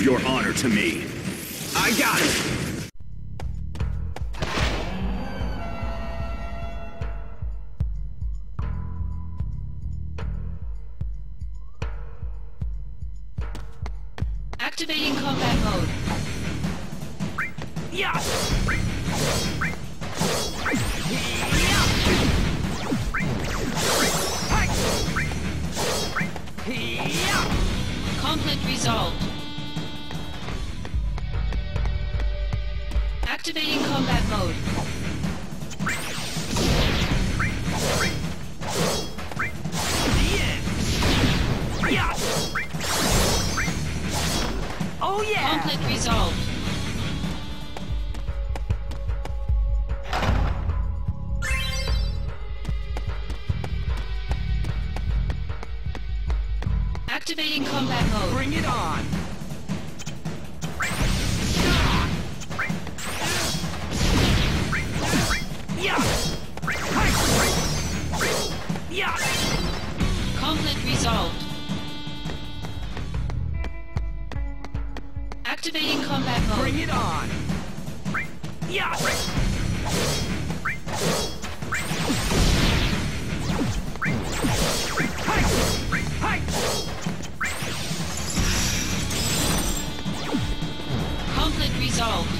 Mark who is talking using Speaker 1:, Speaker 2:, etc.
Speaker 1: prove your honor to me.
Speaker 2: I got it!
Speaker 3: Activating combat mode.
Speaker 2: Yeah!
Speaker 3: Conflict resolved. Activating combat mode.
Speaker 2: Yeah! Oh yeah!
Speaker 3: Conflict resolved. Activating combat mode.
Speaker 2: Bring it on!
Speaker 3: Conflict resolved. Activating combat mode.
Speaker 2: Bring it on! Yeah!
Speaker 3: Conflict resolved.